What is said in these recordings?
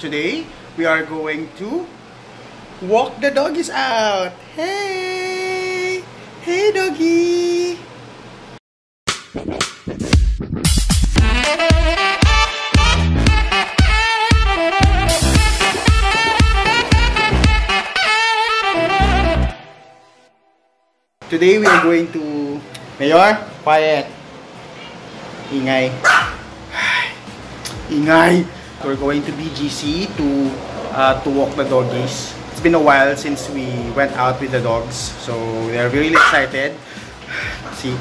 Today, we are going to walk the doggies out. Hey! Hey, doggy! Today, we are going to... Mayor, quiet. Ingay. Ingay. We're going to BGC to uh, to walk the doggies. It's been a while since we went out with the dogs. So, they're really excited. See,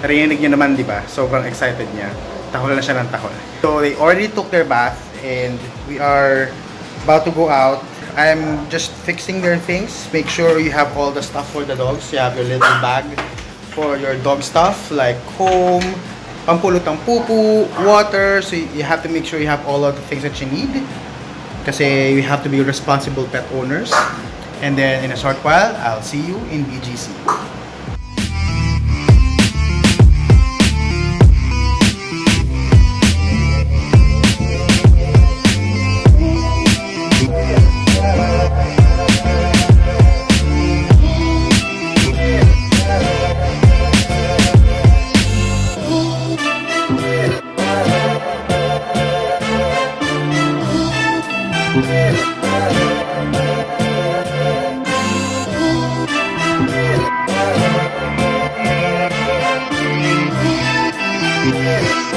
narinig niyo naman, di ba? Sobrang excited niya. Tahol na siya ng tahol. So, they already took their bath and we are about to go out. I'm just fixing their things. Make sure you have all the stuff for the dogs. You have your little bag for your dog stuff like comb, pampulot ng pupu, water. So you have to make sure you have all of the things that you need. Kasi you have to be responsible pet owners. And then in a short while, I'll see you in BGC. Música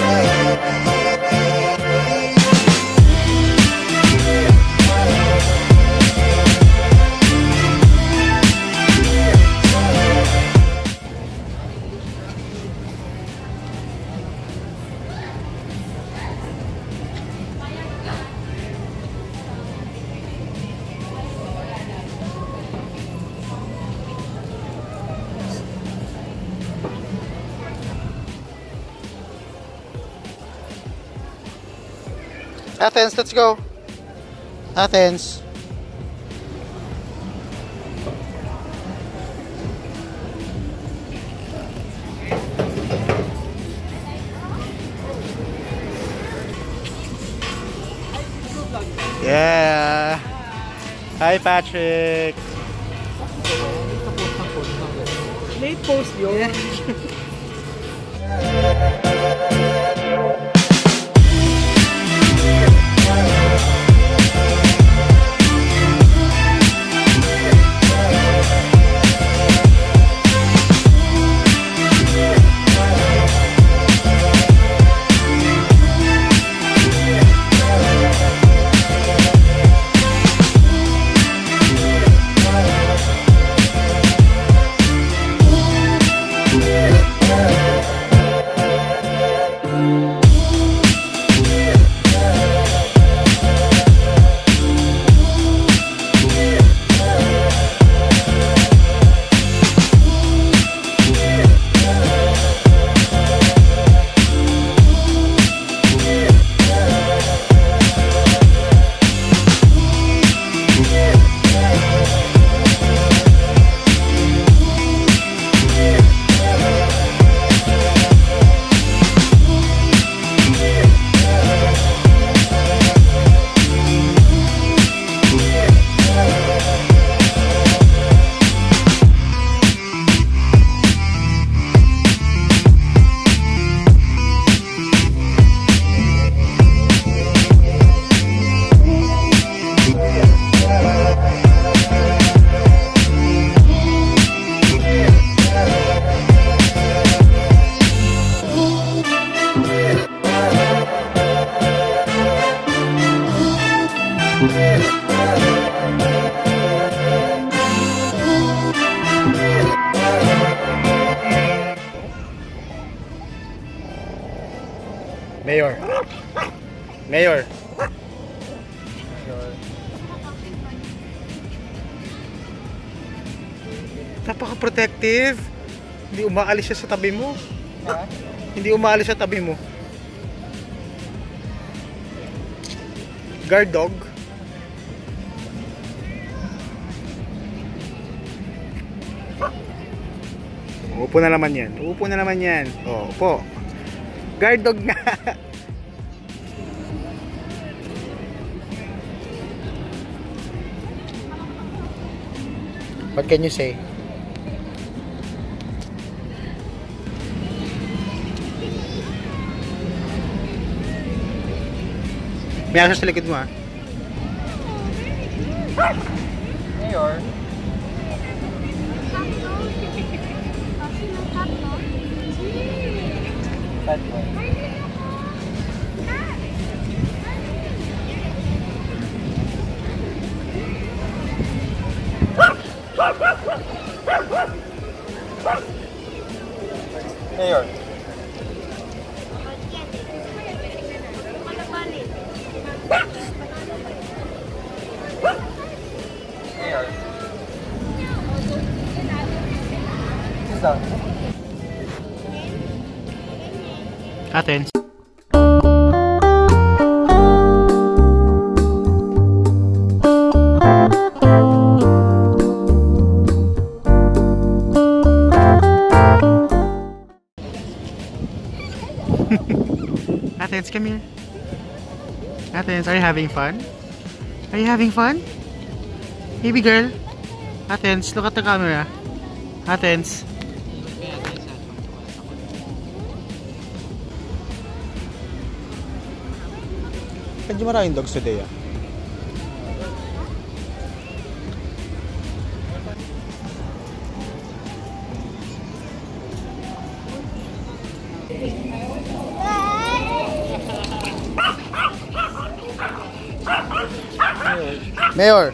Athens, let's go. Athens. Yeah. Hi, Patrick. Late post yun. Mayor. Mayor. Napaka-protective. Hindi umaalis siya sa tabi mo. Ha? Hindi umaalis sa tabi mo. Guard dog. Upo na naman yan. Upo na naman yan. O, upo. Guard dog na. What can you say? May aso sa likod mo ah. Mayor. Athens. Athens, come here. Athens, are you having fun? Are you having fun? Baby girl? Athens, look at the camera. Athens. Medyo maraming dogs today ah. Mayor.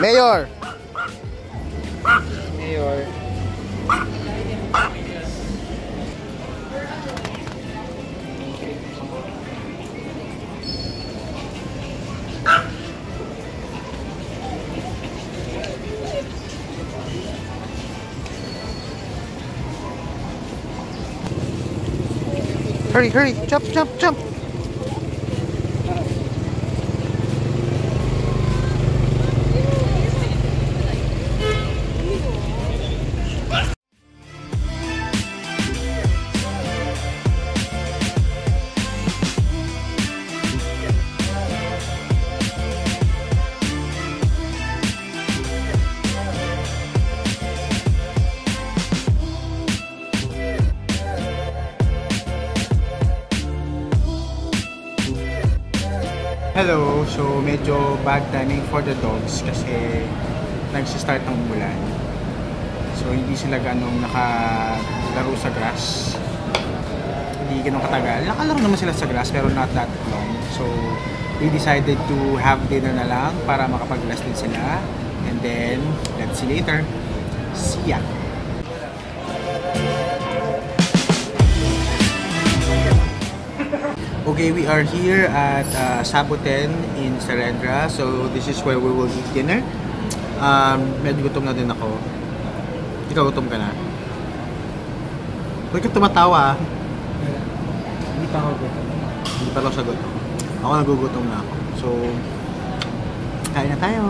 Mayor. Mayor. Hurry, hurry. Jump, jump, jump. Hello, so medyo bad timing for the dogs kasi nagsistart ng umulan. So hindi sila ganong nakalaro sa grass. Hindi ganong katagal. Nakalaro naman sila sa grass pero not that long. So we decided to have dinner na lang para makapag-rest din sila. And then, let's see later. See ya! Okay, we are here at uh, Saboten in Serendra. So, this is where we will eat dinner. Um, medyo gutom na din ako. Ikaw gutom ka na? Huwag ka tumatawa. ah. Hindi pa ako gutom. Hindi pa lang sagot. Ako nagugutom na ako. So, kain na tayo.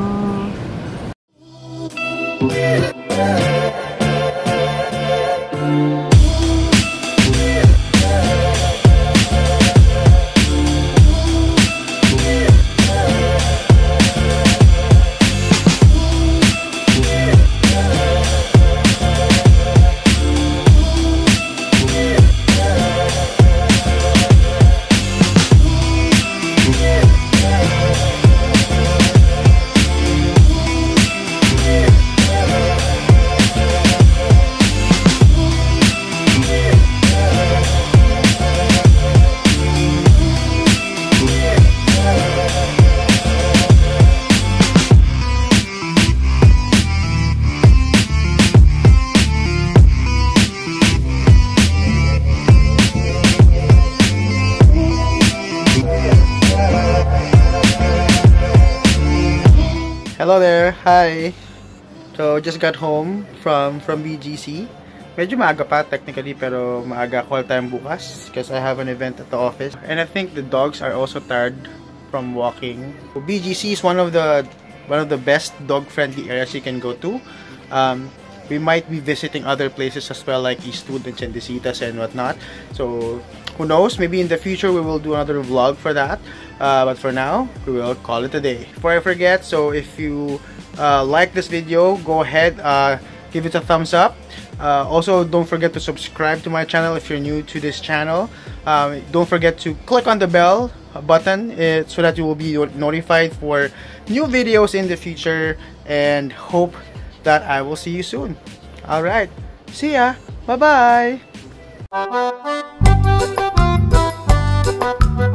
Hello there. Hi. So, just got home from from BGC. Medyo maaga pa technically pero maaga call time bukas because I have an event at the office. And I think the dogs are also tired from walking. So, BGC is one of the one of the best dog-friendly areas you can go to. Um, we might be visiting other places as well like Eastwood and Chendesitas and whatnot. So, who knows? Maybe in the future we will do another vlog for that. Uh, but for now, we will call it a day. Before I forget, so if you uh, like this video, go ahead, uh, give it a thumbs up. Uh, also, don't forget to subscribe to my channel if you're new to this channel. Um, don't forget to click on the bell button uh, so that you will be notified for new videos in the future and hope that I will see you soon. Alright, see ya! Thank you.